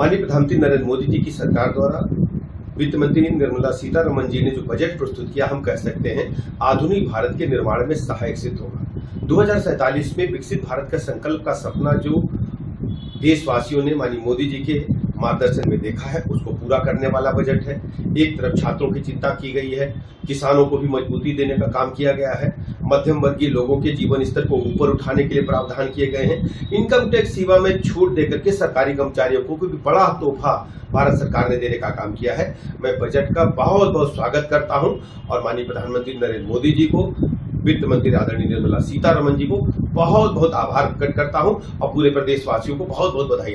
माननीय प्रधानमंत्री नरेंद्र मोदी जी की सरकार द्वारा वित्त मंत्री निर्मला सीतारमन जी ने जो बजट प्रस्तुत किया, हम कह सकते हैं, आधुनिक भारत के निर्माण में सहायक सिद्ध होगा। दो में विकसित भारत का संकल्प का सपना जो देशवासियों ने, माननीय मोदी जी के मार्गदर्शन में देखा है, उसको पूरा करने वाला बजट है। एक तरफ़ छात्रों की चिंता की गई है, किसानों को भी मजबूती देने का काम किया गया है। मध्यम वर्गीय लोगों के जीवन स्तर को ऊपर उठाने के लिए प्रावधान किए गए हैं। इनकम टैक्स सेवा में छूट देकर के सरकारी कर्मचारियों को भी बड़ा तोहफा भारत सरकार ने देने का काम किया है। मैं बजट का बहुत बहुत स्वागत करता हूँ और माननीय प्रधानमंत्री नरेंद्र मोदी जी को, वित्त मंत्री आदरणीय निर्मला सीतारमन जी को बहुत बहुत आभार प्रकट करता हूँ और पूरे प्रदेशवासियों को बहुत बहुत बधाई।